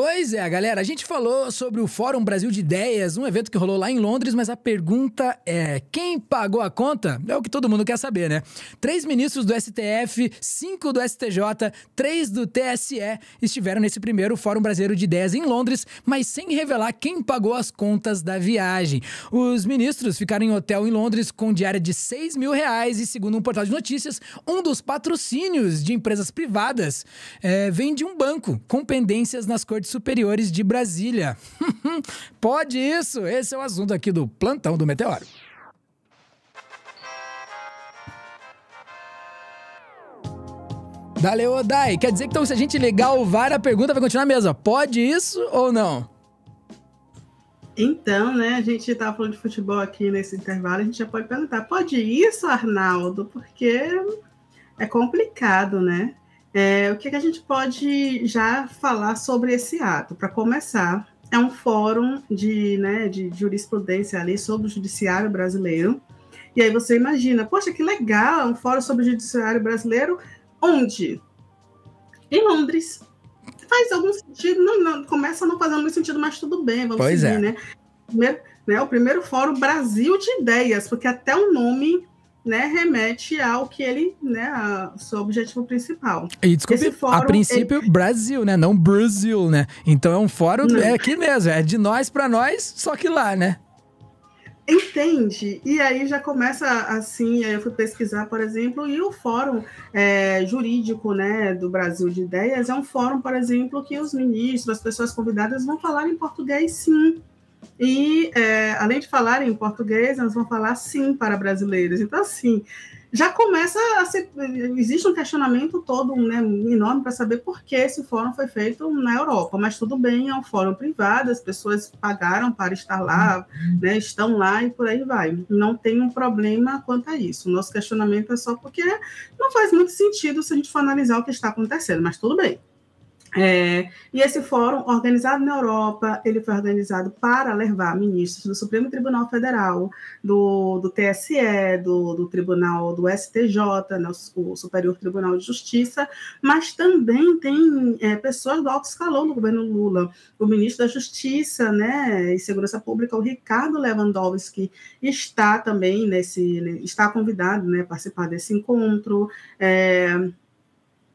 Pois é, galera, a gente falou sobre o Fórum Brasil de Ideias, um evento que rolou lá em Londres, mas a pergunta é: quem pagou a conta? É o que todo mundo quer saber, né? Três ministros do STF, cinco do STJ, três do TSE estiveram nesse primeiro Fórum Brasileiro de Ideias em Londres, mas sem revelar quem pagou as contas da viagem. Os ministros ficaram em hotel em Londres com diária de 6 mil reais e, segundo um portal de notícias, um dos patrocínios de empresas privadas é, vem de um banco com pendências nas cortes superiores de Brasília. Pode isso? Esse é o assunto aqui do plantão do Meteoro. Valeu, Odai. Quer dizer que então, se a gente ligar o VAR, a pergunta vai continuar a mesma. Pode isso ou não? Então, né, a gente estava falando de futebol aqui nesse intervalo, a gente já pode perguntar, pode isso, Arnaldo? Porque é complicado, né? É, o que, que a gente pode já falar sobre esse ato? Para começar, é um fórum de, né, de jurisprudência ali sobre o judiciário brasileiro. E aí você imagina, poxa, que legal, um fórum sobre o judiciário brasileiro, onde? Em Londres. Faz algum sentido, não, não, começa a não fazer muito sentido, mas tudo bem, vamos pois seguir, é. né? Primeiro, né? O primeiro fórum Brasil de Ideias, porque até o nome né, remete ao que ele, né, a seu objetivo principal. E desculpe, a princípio ele... Brasil, né, não Brasil, né? Então é um fórum não. é aqui mesmo, é de nós para nós, só que lá, né? Entende? E aí já começa assim, aí eu fui pesquisar, por exemplo, e o fórum é, jurídico né, do Brasil de Ideias é um fórum, por exemplo, que os ministros, as pessoas convidadas vão falar em português sim. E, é, além de falar em português, elas vão falar sim para brasileiros. Então, assim, já começa a ser. Existe um questionamento todo né, enorme para saber por que esse fórum foi feito na Europa. Mas tudo bem, é um fórum privado, as pessoas pagaram para estar lá, né, estão lá e por aí vai. Não tem um problema quanto a isso. O nosso questionamento é só porque não faz muito sentido se a gente for analisar o que está acontecendo, mas tudo bem. É, e esse fórum, organizado na Europa, ele foi organizado para levar ministros do Supremo Tribunal Federal, do, do TSE, do, do Tribunal do STJ, né, o, Superior Tribunal de Justiça, mas também tem é, pessoas do alto escalão do governo Lula. O ministro da Justiça né, e Segurança Pública, o Ricardo Lewandowski, está também nesse, está convidado né, a participar desse encontro. É,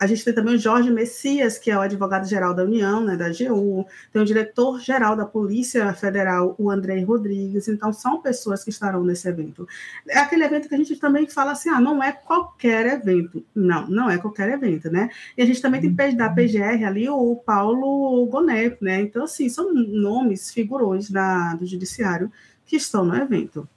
a gente tem também o Jorge Messias, que é o advogado-geral da União, né, da AGU, tem o diretor-geral da Polícia Federal, o Andrei Rodrigues, então são pessoas que estarão nesse evento. É aquele evento que a gente também fala assim, ah, não é qualquer evento. Não, não é qualquer evento, né? E a gente também tem da PGR ali o Paulo Gonet, né? Então, assim, são nomes, figurões da, do judiciário que estão no evento.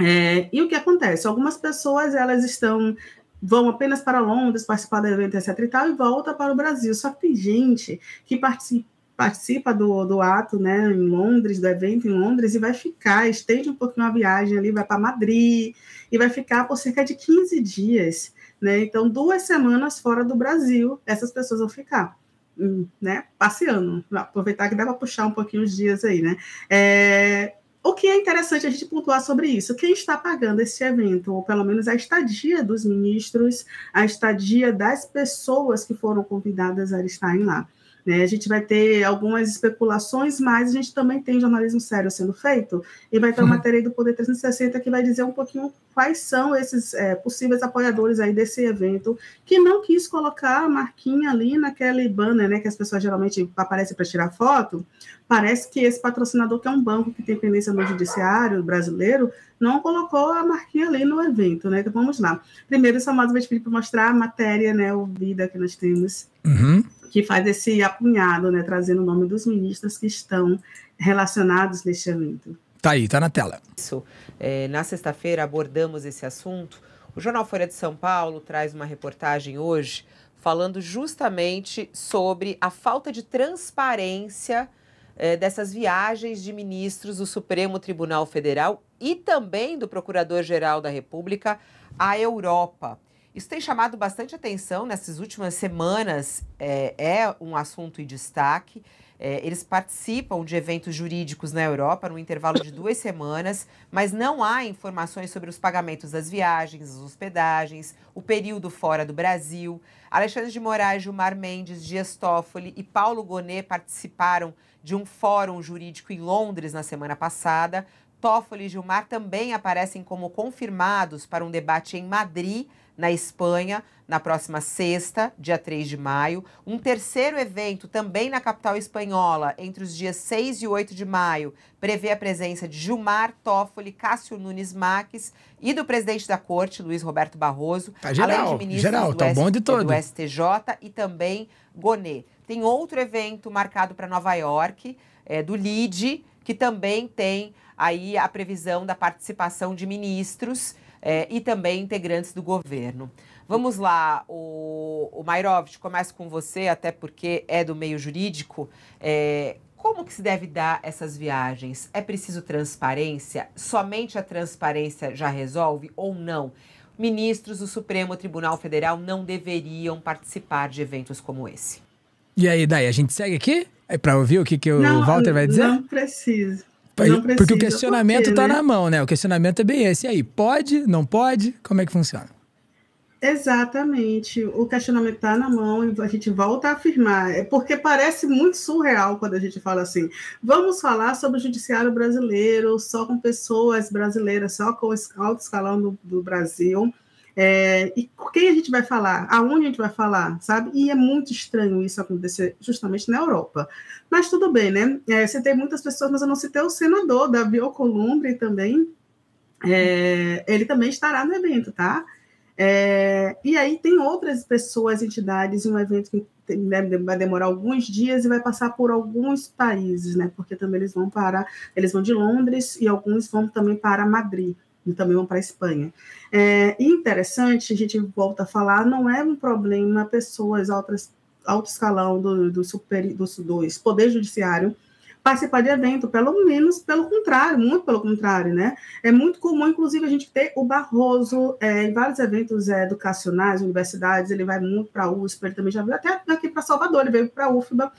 É, e o que acontece? Algumas pessoas elas estão vão apenas para Londres participar do evento, etc. e tal, e volta para o Brasil. Só que tem gente que participa participa do, do ato né, em Londres, do evento em Londres, e vai ficar, estende um pouquinho a viagem ali, vai para Madrid, e vai ficar por cerca de 15 dias. Né? Então, duas semanas fora do Brasil, essas pessoas vão ficar. Hum, né, passeando, aproveitar que dá para puxar um pouquinho os dias aí, né? É, o que é interessante a gente pontuar sobre isso? Quem está pagando esse evento, ou pelo menos a estadia dos ministros, a estadia das pessoas que foram convidadas a estarem lá. Né? A gente vai ter algumas especulações, mas a gente também tem jornalismo sério sendo feito, e vai ter uma uhum. matéria aí do Poder 360 que vai dizer um pouquinho quais são esses é, possíveis apoiadores aí desse evento, que não quis colocar a marquinha ali naquele banner, né, que as pessoas geralmente aparecem para tirar foto, parece que esse patrocinador, que é um banco que tem pendência no judiciário brasileiro, não colocou a marquinha ali no evento, né? Então vamos lá. Primeiro, o Samuel vai te pedir para mostrar a matéria, né, o vida que nós temos. Uhum que faz esse apunhado, né, trazendo o nome dos ministros que estão relacionados neste evento. Tá aí, tá na tela. Isso. É, na sexta-feira abordamos esse assunto. O Jornal Folha de São Paulo traz uma reportagem hoje falando justamente sobre a falta de transparência é, dessas viagens de ministros do Supremo Tribunal Federal e também do Procurador-Geral da República à Europa. Isso tem chamado bastante atenção nessas últimas semanas, é, é um assunto em destaque. É, eles participam de eventos jurídicos na Europa no intervalo de duas semanas, mas não há informações sobre os pagamentos das viagens, as hospedagens, o período fora do Brasil. Alexandre de Moraes, Gilmar Mendes, Dias Toffoli e Paulo Gonet participaram de um fórum jurídico em Londres na semana passada. Toffoli e Gilmar também aparecem como confirmados para um debate em Madrid na Espanha, na próxima sexta, dia 3 de maio. Um terceiro evento, também na capital espanhola, entre os dias 6 e 8 de maio, prevê a presença de Gilmar Toffoli, Cássio Nunes Marques e do presidente da corte, Luiz Roberto Barroso, tá geral, além de ministros geral, do, tá bom de todo. do STJ e também Gonet. Tem outro evento marcado para Nova York, é, do LIDE, que também tem aí a previsão da participação de ministros é, e também integrantes do governo. Vamos lá, o, o Mairovich, começa com você, até porque é do meio jurídico. É, como que se deve dar essas viagens? É preciso transparência? Somente a transparência já resolve ou não? Ministros do Supremo Tribunal Federal não deveriam participar de eventos como esse. E aí, daí, a gente segue aqui? É para ouvir o que, que o não, Walter vai dizer? Não precisa. Porque o questionamento está né? na mão, né? O questionamento é bem esse. Aí, pode, não pode? Como é que funciona? Exatamente. O questionamento está na mão e a gente volta a afirmar. É porque parece muito surreal quando a gente fala assim: vamos falar sobre o judiciário brasileiro, só com pessoas brasileiras, só com o alto escalão do, do Brasil. É, e com quem a gente vai falar? Aonde a gente vai falar, sabe? E é muito estranho isso acontecer justamente na Europa. Mas tudo bem, né? É, citei muitas pessoas, mas eu não citei o senador Davi Alcolumbre também. É, ele também estará no evento, tá? É, e aí tem outras pessoas, entidades, um evento que tem, né, vai demorar alguns dias e vai passar por alguns países, né? Porque também eles vão para, eles vão de Londres e alguns vão também para Madrid e também vão para a Espanha. É interessante, a gente volta a falar, não é um problema pessoas altas, alto escalão do, do, super, do, do Poder Judiciário participar de evento, pelo menos pelo contrário, muito pelo contrário, né? É muito comum, inclusive, a gente ter o Barroso é, em vários eventos é, educacionais, universidades, ele vai muito para a USP, ele também já veio até aqui para Salvador, ele veio para a UFBA,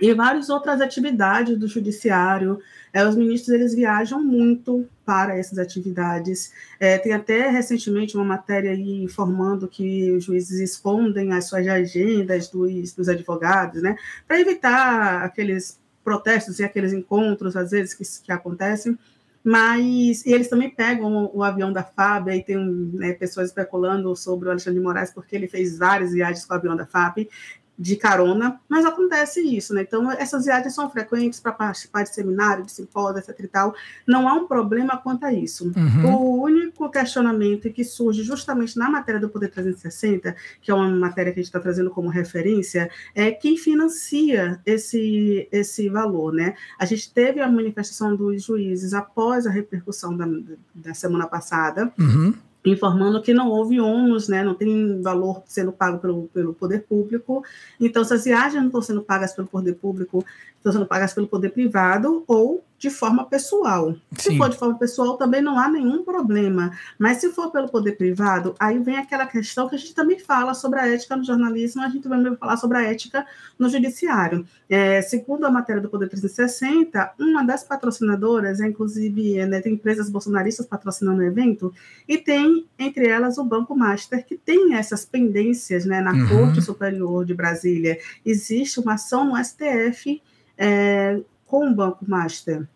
e várias outras atividades do judiciário. É, os ministros eles viajam muito para essas atividades. É, tem até recentemente uma matéria aí informando que os juízes escondem as suas agendas dos, dos advogados, né, para evitar aqueles protestos e aqueles encontros, às vezes, que, que acontecem. Mas eles também pegam o, avião da FAB, aí tem né, pessoas especulando sobre o Alexandre de Moraes, porque ele fez várias viagens com o avião da FAB, de carona, mas acontece isso, né? Então, essas viagens são frequentes para participar de seminário, de simpósio, etc e tal. Não há um problema quanto a isso. Uhum. O único questionamento que surge justamente na matéria do Poder 360, que é uma matéria que a gente está trazendo como referência, é quem financia esse, esse valor, né? A gente teve a manifestação dos juízes após a repercussão da, da semana passada. Uhum informando que não houve ônus, né, não tem valor sendo pago pelo, pelo poder público. Então, se as viagens não estão sendo pagas pelo poder público, estão sendo pagas pelo poder privado ou de forma pessoal. Sim. Se for de forma pessoal, também não há nenhum problema. Mas se for pelo poder privado, aí vem aquela questão que a gente também fala sobre a ética no jornalismo, a gente também vai falar sobre a ética no judiciário. É, segundo a matéria do Poder 360, uma das patrocinadoras, é, inclusive, né, tem empresas bolsonaristas patrocinando o evento, e tem, entre elas, o Banco Master, que tem essas pendências né, na uhum. Corte Superior de Brasília. Existe uma ação no STF é, com o Banco Master.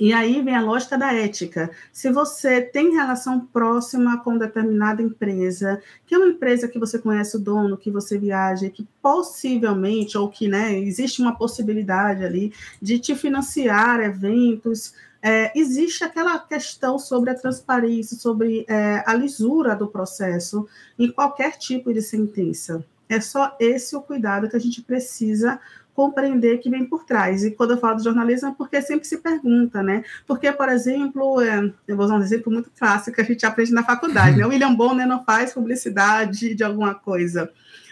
E aí vem a lógica da ética. Se você tem relação próxima com determinada empresa, que é uma empresa que você conhece o dono, que você viaja, que possivelmente, ou que né, existe uma possibilidade ali de te financiar eventos, é, existe aquela questão sobre a transparência, sobre é, a lisura do processo em qualquer tipo de sentença. É só esse o cuidado que a gente precisa compreender que vem por trás. E quando eu falo de jornalismo é porque sempre se pergunta, né? Porque, por exemplo, é, eu vou usar um exemplo muito clássico que a gente aprende na faculdade, né? O William Bonner não faz publicidade de alguma coisa.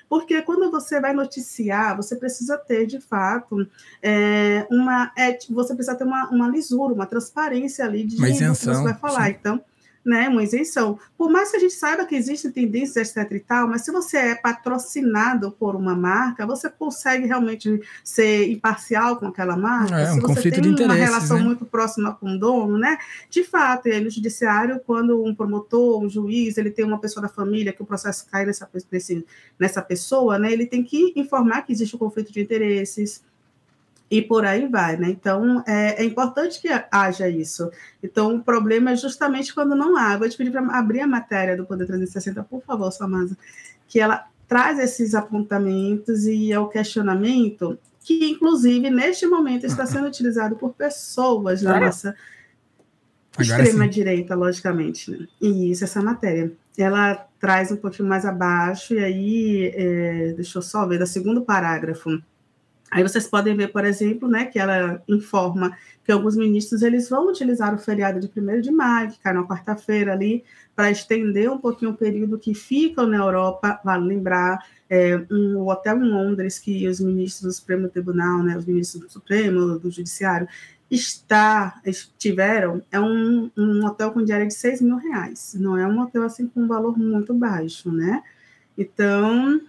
Porque quando você vai noticiar, você precisa ter, de fato, é, uma. É, você precisa ter uma, uma lisura, uma transparência ali de uma isenção, que você vai falar. Sim. Então, né, uma isenção. Por mais que a gente saiba que existem tendências, etc e tal, mas se você é patrocinado por uma marca, você consegue realmente ser imparcial com aquela marca. É, um se conflito você tem uma relação né? muito próxima com o dono, né? De fato, aí no judiciário, quando um promotor, um juiz, ele tem uma pessoa da família que o processo cai nessa, nesse, nessa pessoa, né? Ele tem que informar que existe um conflito de interesses, e por aí vai, né? Então, é, é, importante que haja isso. Então, o problema é justamente quando não há. Vou te pedir para abrir a matéria do Poder 360, por favor, Samasa, que ela traz esses apontamentos e é o questionamento que, inclusive, neste momento está sendo utilizado por pessoas da nossa extrema-direita, logicamente. Né? E isso, essa matéria. Ela traz um pouquinho mais abaixo, e aí, é, deixa eu só ver, do segundo parágrafo. Aí vocês podem ver, por exemplo, né, que ela informa que alguns ministros eles vão utilizar o feriado de 1 de maio, que cai na quarta-feira ali, para estender um pouquinho o período que ficam na Europa, vale lembrar, é, um hotel em Londres que os ministros do Supremo Tribunal, né, os ministros do Supremo, do Judiciário, está, estiveram, é um, um hotel com diária de 6 mil reais, não é um hotel assim com um valor muito baixo, né? Então,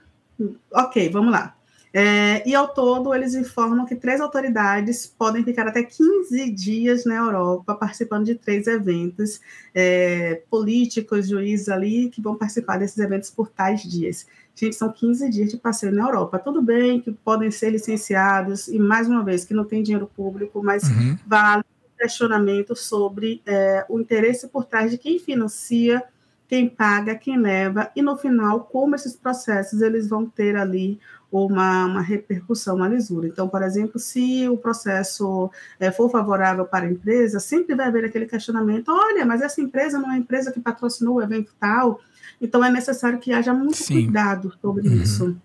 ok, vamos lá. É, e ao todo, eles informam que três autoridades podem ficar até 15 dias na Europa, participando de três eventos, é, políticos, juízes ali, que vão participar desses eventos por tais dias. Gente, são 15 dias de passeio na Europa. Tudo bem que podem ser licenciados, e mais uma vez, que não tem dinheiro público, mas uhum. vale o questionamento sobre é, o interesse por trás de quem financia, quem paga, quem leva, e no final, como esses processos eles vão ter ali uma, uma repercussão, uma lisura. Então, por exemplo, se o processo é, for favorável para a empresa, sempre vai haver aquele questionamento: olha, mas essa empresa não é a empresa que patrocinou o evento tal, então é necessário que haja muito Sim. cuidado sobre uhum. isso.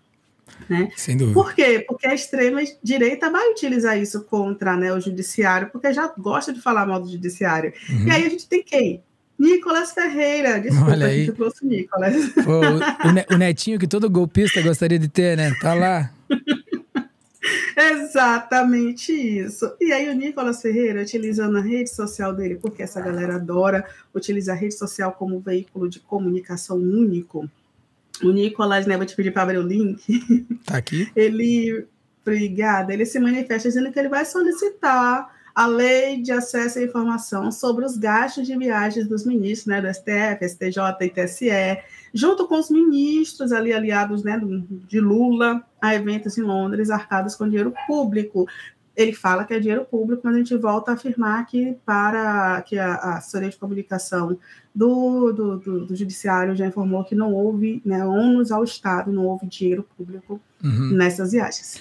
Né? Sem dúvida. Por quê? Porque a extrema-direita vai utilizar isso contra né, o judiciário, porque já gosta de falar mal do judiciário. Uhum. E aí a gente tem quem? Nicolas Ferreira, desculpa, Olha aí. que trouxe o Nicolas. Pô, o, netinho que todo golpista gostaria de ter, né? Tá lá. Exatamente isso. E aí o Nicolas Ferreira, utilizando a rede social dele, porque essa galera adora utilizar a rede social como veículo de comunicação único. O Nicolas, né, vou te pedir para abrir o link. Tá aqui. Ele, obrigada, ele se manifesta dizendo que ele vai solicitar a lei de acesso à informação sobre os gastos de viagens dos ministros, né, do STF, STJ e TSE, junto com os ministros ali aliados, né, de Lula a eventos em Londres arcados com dinheiro público. Ele fala que é dinheiro público, mas a gente volta a afirmar que para que a, a assessoria de comunicação do, do, do, do, judiciário já informou que não houve né, ônus ao Estado, não houve dinheiro público uhum. nessas viagens.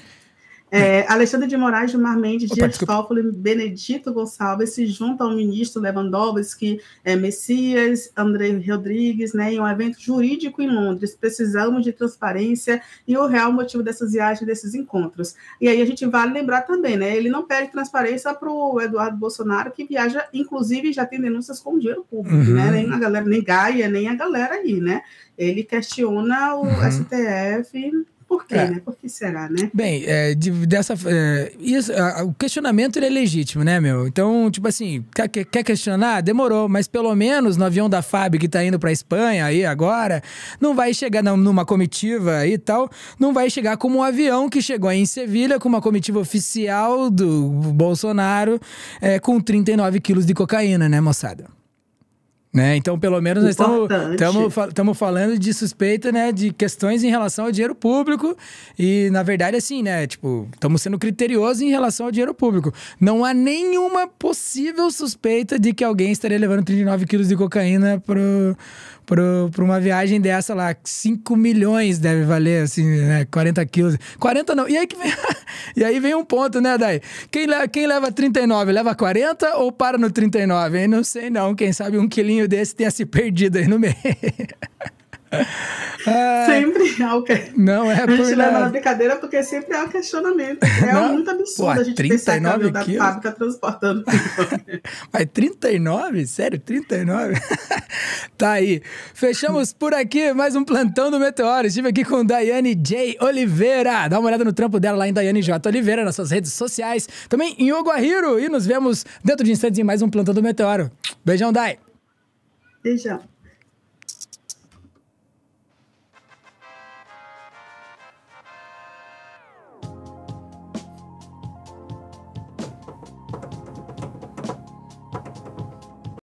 É, Alexandre de Moraes, Gilmar Mendes, Opa, Dias Toffoli, Benedito Gonçalves se juntam ao ministro Lewandowski, é, Messias, André Rodrigues, né, em um evento jurídico em Londres. Precisamos de transparência e o real motivo dessas viagens, desses encontros. E aí a gente vale lembrar também, né, ele não pede transparência para o Eduardo Bolsonaro, que viaja, inclusive, já tem denúncias com dinheiro público, uhum. né, nem a galera, nem Gaia, nem a galera aí, né. Ele questiona o uhum. STF por quê, é. né? Por que será, né? Bem, é, de, dessa, é, isso, a, o questionamento ele é legítimo, né, meu? Então, tipo assim, quer, quer questionar? Demorou, mas pelo menos no avião da FAB que tá indo pra Espanha aí agora, não vai chegar numa comitiva aí e tal, não vai chegar como um avião que chegou aí em Sevilha com uma comitiva oficial do Bolsonaro é, com 39 quilos de cocaína, né, moçada? Né? Então, pelo menos, nós estamos falando de suspeita né, de questões em relação ao dinheiro público. E, na verdade, assim, né? Tipo, estamos sendo criteriosos em relação ao dinheiro público. Não há nenhuma possível suspeita de que alguém estaria levando 39 quilos de cocaína pro, para uma viagem dessa lá. 5 milhões deve valer, assim, né? 40 quilos. 40 não. E aí, que vem, e aí vem um ponto, né, Dai? Quem, le, quem leva 39, leva 40 ou para no 39? Hein? Não sei não. Quem sabe um quilinho desse tenha se perdido aí no meio. Ah, sempre há o que... Não é A gente leva na brincadeira porque sempre há um questionamento. É não, muito absurdo pô, a gente 39 pensar que da fábrica transportando. Mas 39? Sério? 39? tá aí. Fechamos por aqui mais um plantão do Meteoro. Estive aqui com Daiane J. Oliveira. Dá uma olhada no trampo dela lá em Daiane J. Oliveira, nas suas redes sociais. Também em Oguahiro. E nos vemos dentro de instantes em mais um plantão do Meteoro. Beijão, Dai. Beijão.